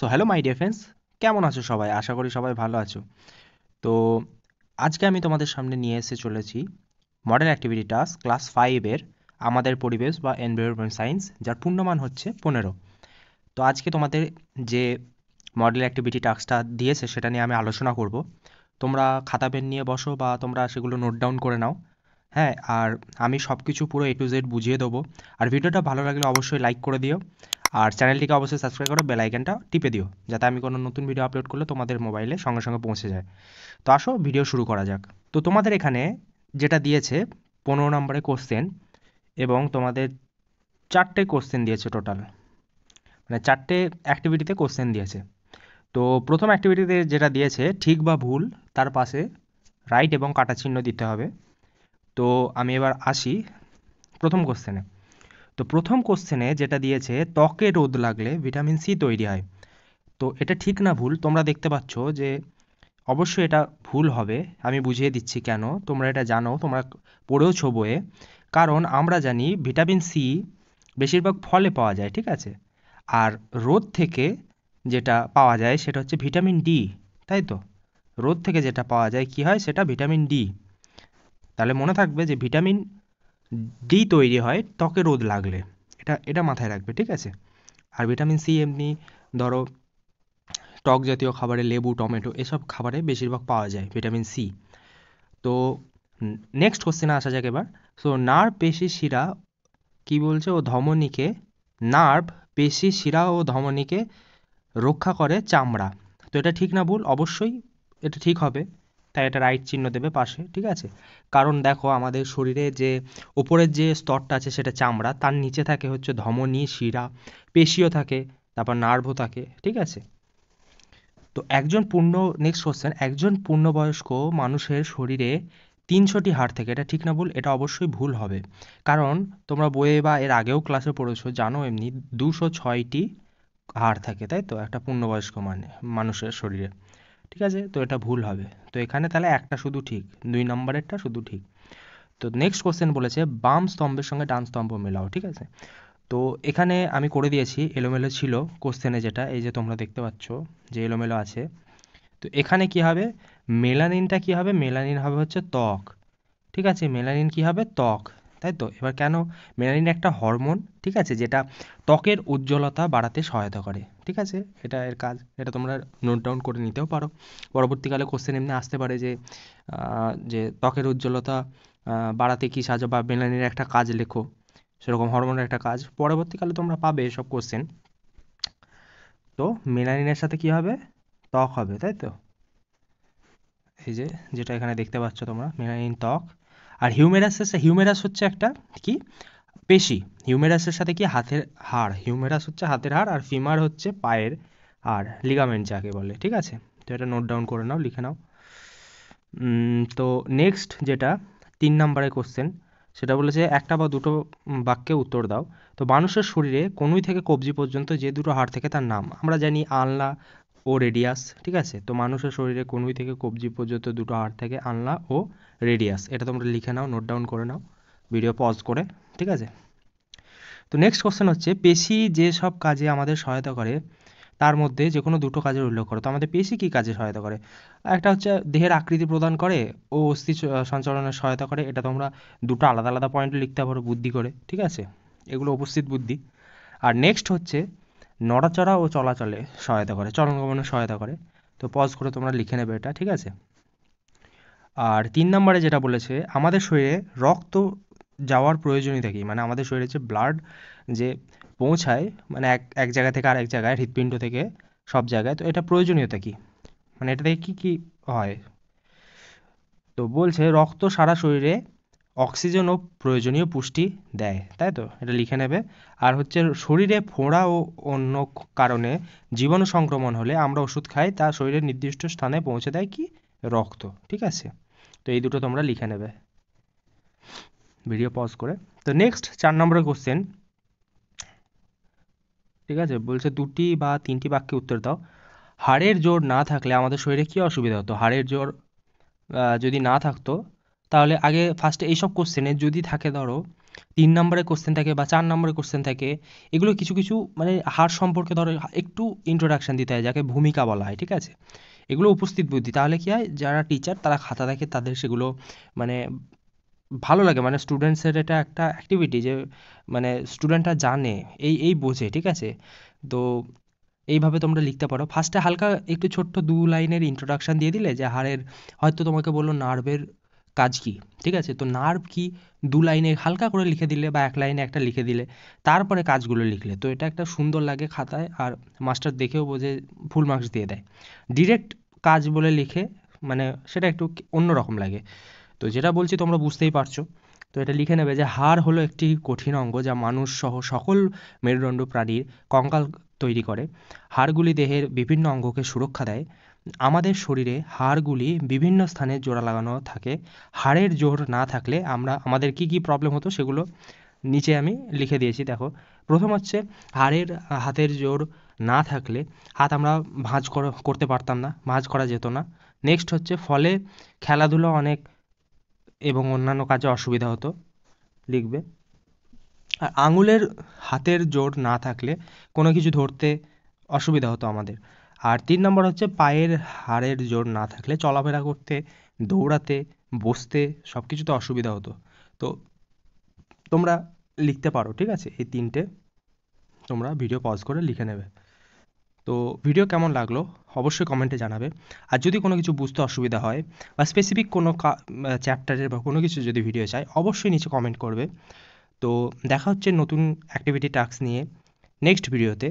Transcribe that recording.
So hello my dear friends কেমন আছো সবাই? আশা করি সবাই ভালো আছো। তো, আজকে আমি তোমাদের সামনে নিয়ে এসে চলেছি মডেল অ্যাক্টিভিটি টাস্ক ক্লাস ফাইভের আমাদের পরিবেশ বা এনভায়রনমেন্ট সায়েন্স যার পূর্ণমান হচ্ছে পনেরো। তো, আজকে তোমাদের যে মডেল অ্যাক্টিভিটি টাস্কটা দিয়েছে, সেটা নিয়ে আমি আলোচনা করব। তোমরা খাতা, পেন নিয়ে বসো বা তোমরা সেগুলো নোট ডাউন করে নাও। হ্যাঁ আর আমি সব কিছু পুরো এ টু জেড বুঝিয়ে দেবো। আর ভিডিওটা ভালো লাগলে অবশ্যই লাইক করে দিও। আর চ্যানেলটিকে অবশ্যই সাবস্ক্রাইব করো বেল আইকনটা টিপে দিও, যাতে আমি কোনো নতুন ভিডিও আপলোড করলে তোমাদের মোবাইলে সঙ্গে সঙ্গে পৌঁছে যায়। তো আসো ভিডিও শুরু করা যাক। তো তোমাদের এখানে যেটা দিয়েছে, পনেরো নম্বরে কোশ্চেন এবং তোমাদের চারটে কোশ্চেন দিয়েছে টোটাল মানে চারটে অ্যাক্টিভিটিতে কোশ্চেন দিয়েছে। তো প্রথম অ্যাক্টিভিটিতে যেটা দিয়েছে, ঠিক বা ভুল, তার পাশে রাইট এবং কাটা চিহ্ন দিতে হবে। তো আমি এবার আসি প্রথম কোশ্চেনে তো প্রথম কোশ্চেনে যেটা দিয়েছে, ত্বকে রোদ লাগলে ভিটামিন সি তৈরি হয়। তো এটা ঠিক না ভুল, তোমরা দেখতে পাচ্ছ যে অবশ্যই এটা ভুল হবে, আমি বুঝিয়ে দিচ্ছি কেন, তোমরা এটা জানো, তোমরা পড়েওছো বইয়ে। কারণ আমরা জানি ভিটামিন সি বেশিরভাগ ফলে পাওয়া যায়, ঠিক আছে? আর রোদ থেকে যেটা পাওয়া যায় সেটা হচ্ছে ভিটামিন ডি তাই তো? রোদ থেকে যেটা পাওয়া যায়, কি হয়? সেটা ভিটামিন ডি তাহলে মনে থাকবে যে ভিটামিন ডি তৈরি হয় ত্বকে রোদ লাগলে। এটা এটা মাথায় রাখবে, ঠিক আছে? আর ভিটামিন সি এমনি, ধরো, টক জাতীয় খাবারে লেবু, টমেটো, এসব খাবারে বেশিরভাগ পাওয়া যায়, ভিটামিন সি তো নেক্সট কোশ্চেনে আসা যাক এবার। সো নার্ভ পেশি শিরা কি বলছে? ও ধমনীকে, নার্ভ পেশি শিরা ও ধমনীকে রক্ষা করে চামড়া। তো এটা ঠিক না ভুল? অবশ্যই এটা ঠিক হবে। তাই এটা রাইট চিহ্ন দেবে পাশে, ঠিক আছে? কারণ দেখো আমাদের শরীরে যে ওপরের যে স্তরটা আছে সেটা চামড়া, তার নিচে থাকে হচ্ছে ধমনী, শিরা, পেশিও থাকে, তারপর নার্ভও থাকে, ঠিক আছে? তো একজন পূর্ণ নেক্সট কোশ্চেন একজন পূর্ণবয়স্ক মানুষের শরীরে তিনশোটি হাড় থেকে, এটা ঠিক না ভুল? এটা অবশ্যই ভুল হবে। কারণ তোমরা বইয়ে বা এর আগেও ক্লাসে পড়েছো, জানো এমনি দুশো ছয়টি হাড় থাকে, তাই তো? একটা পূর্ণবয়স্ক মানে মানুষের শরীরে। ঠিক আছে? তো এটা ভুল হবে। তো এখানে তাহলে একটা শুধু ঠিক, দুই নম্বরেরটা শুধু ঠিক। তো নেক্সট কোশ্চেন বলেছে, বাম স্তম্ভের সঙ্গে ডান স্তম্ভ মেলাও, ঠিক আছে? তো এখানে আমি করে দিয়েছি, এলোমেলো ছিল কোশ্চেনে যেটা, এই যে তোমরা দেখতে পাচ্ছ যে এলোমেলো আছে। তো এখানে কি হবে? মেলানিনটা কি হবে? মেলানিন হবে হচ্ছে ত্বক। ঠিক আছে? মেলানিন কি হবে? ত্বক। তাই তো? এবার কেন? মেলানিন একটা হরমোন ঠিক আছে, যেটা ত্বকের উজ্জ্বলতা বাড়াতে সহায়তা করে, ঠিক আছে? এটা এর কাজ, এটা তোমরা নোট ডাউন করে নিতেও পারো। পরবর্তীকালে কোশ্চেন এমনি আসতে পারে যে যে ত্বকের উজ্জ্বলতা বাড়াতে কী সাহায্য বা মেলানিনের একটা কাজ লেখো, সেরকম হরমোনের একটা কাজ। পরবর্তীকালে তোমরা পাবে এসব কোশ্চেন তো মেলানিনের সাথে কি হবে? ত্বক হবে, তাই তো? এই যে, যেটা এখানে দেখতে পাচ্ছ তোমরা মেলানিন ত্বক আর হিউমেরাসের হিউমেরাস হচ্ছে একটা কি? পেশি। হিউমেরাসের সাথে কি? হাতের হাড়। হিউমেরাস হচ্ছে হাতের হাড় আর ফিমার হচ্ছে পায়ের হাড় লিগামেন্ট যাকে বলে, ঠিক আছে? তো এটা নোট ডাউন করে নাও, লিখে নাও। তো নেক্সট যেটা, তিন নম্বরের কোশ্চেন সেটা বলেছে একটা বা দুটো বাক্যে উত্তর দাও। তো মানুষের শরীরে কনুই থেকে কবজি পর্যন্ত যে দুটো হাড় থেকে তার নাম। আমরা জানি আলনা ও রেডিয়াস ঠিক আছে? তো মানুষের শরীরে কনুই থেকে কবজি পর্যন্ত দুটো হাড় থেকে আনলা ও রেডিয়াস এটা তোমরা লিখে নাও নোট ডাউন করে নাও ভিডিও পজ করে, ঠিক আছে? তো নেক্সট কোশ্চেন হচ্ছে, পেশি যেসব কাজে আমাদের সহায়তা করে, তার মধ্যে যে কোনো দুটো কাজের উল্লেখ করো। তো আমাদের পেশি কী কাজে সহায়তা করে? একটা হচ্ছে দেহের আকৃতি প্রদান করে ও অস্থি সঞ্চালনের সহায়তা করে, এটা তোমরা দুটো আলাদা আলাদা পয়েন্টে লিখতে পারো বুদ্ধি করে, ঠিক আছে? এগুলো উপস্থিত বুদ্ধি। আর নেক্সট হচ্ছে নড়াচড়া ও চলাচলে সহায়তা করে চলন গমনে সহায়তা করে। তো পজ করে তোমরা লিখে নেবে এটা, ঠিক আছে? আর তিন নম্বরে যেটা বলেছে, আমাদের শরীরে রক্ত যাওয়ার প্রয়োজনীয়তা কী? মানে আমাদের শরীরে যে ব্লাড যে পৌঁছায় মানে এক এক জায়গা থেকে আরেক জায়গায়, হৃৎপিণ্ড থেকে সব জায়গায়, তো এটা প্রয়োজনীয়তা কী? মানে এটা থেকে কী কী হয়? তো বলছে, রক্ত সারা শরীরে অক্সিজেন ও প্রয়োজনীয় পুষ্টি দেয়, তাই তো? এটা লিখে নেবে। আর হচ্ছে শরীরে ফোঁড়া ও অন্য কারণে জীবাণু সংক্রমণ হলে আমরা ওষুধ খাই, তা শরীরের নির্দিষ্ট স্থানে পৌঁছে দেয় কি? রক্ত, ঠিক আছে? তো এই দুটো তোমরা লিখে নেবে। ভিডিও পজ করে। তো নেক্সট চার নম্বরের কোশ্চেন ঠিক আছে? বলছে দুটি বা তিনটি বাক্যে উত্তর দাও। হাড়ের জোর না থাকলে আমাদের শরীরে কী অসুবিধা হতো? হাড়ের জোর যদি না থাকতো তাহলে আগে ফার্স্টে এইসব কোশ্চেনে যদি থাকে ধরো, তিন নম্বরের কোশ্চেন থাকে বা চার নম্বরের কোশ্চেন থাকে, এগুলো কিছু কিছু মানে হার সম্পর্কে ধরো একটু ইন্ট্রোডাকশান দিতে হয়, যাকে ভূমিকা বলা হয়, ঠিক আছে? এগুলো উপস্থিত বুদ্ধি। তাহলে কি হয়? যারা টিচার তারা খাতা দেখে তাদের সেগুলো মানে ভালো লাগে। মানে স্টুডেন্টসের এটা একটা অ্যাক্টিভিটি যে মানে স্টুডেন্টরা জানে, এই এই বোঝে, ঠিক আছে? তো এইভাবে তোমরা লিখতে পারো। ফার্স্টে হালকা একটু ছোট্ট দু লাইনের ইন্ট্রোডাকশান দিয়ে দিলে যে হাড়ের হয়তো তোমাকে বলল নার্ভের কাজ কি? ঠিক আছে? তো নার্ভ কি দু লাইনে হালকা করে লিখে দিলে বা এক লাইনে একটা লিখে দিলে তারপরে কাজগুলো লিখলে। তো এটা একটা সুন্দর লাগে খাতায় আর মাস্টার দেখেও বোঝে ফুল মার্কস দিয়ে দেয়। ডিরেক্ট কাজ বলে লিখে মানে সেটা একটু অন্যরকম লাগে। তো যেটা বলছি তোমরা বুঝতেই পারছ। তো এটা লিখে নেবে যে হাড় হলো একটি কঠিন অঙ্গ যা মানুষ সহ সকল মেরুদণ্ড প্রাণীর কঙ্কাল তৈরি করে। হাড়গুলি দেহের বিভিন্ন অঙ্গকে সুরক্ষা দেয়। আমাদের শরীরে হাড়গুলি বিভিন্ন স্থানে জোড়া লাগানো থাকে। হাড়ের জোর না থাকলে আমরা, আমাদের কি কি প্রবলেম হতো সেগুলো নিচে আমি লিখে দিয়েছি, দেখো। প্রথম হচ্ছে হাড়ের, হাতের জোর না থাকলে হাত আমরা ভাঁজ করতে পারতাম না, ভাঁজ করা যেত না। নেক্সট হচ্ছে ফলে খেলাধুলো অনেক এবং অন্যান্য কাজে অসুবিধা হতো, লিখবে। আর আঙুলের হাতের জোর না থাকলে কোনো কিছু ধরতে অসুবিধা হতো আমাদের। আর তিন নম্বর হচ্ছে পায়ের হাড়ের জোর না থাকলে চলাফেরা করতে, দৌড়াতে, বসতে সব কিছুতে অসুবিধা হতো। তো তোমরা লিখতে পারো, ঠিক আছে? এই তিনটে তোমরা ভিডিও পজ করে লিখে নেবে। তো ভিডিও কেমন লাগল? অবশ্যই কমেন্টে জানাবে। আর যদি কোনো কিছু বুঝতে অসুবিধা হয় বা স্পেসিফিক কোনো চ্যাপ্টারের বা কোনো কিছু যদি ভিডিও চাই অবশ্যই নিচে কমেন্ট করবে। তো দেখা হচ্ছে নতুন অ্যাক্টিভিটি টাস্ক নিয়ে নেক্সট ভিডিওতে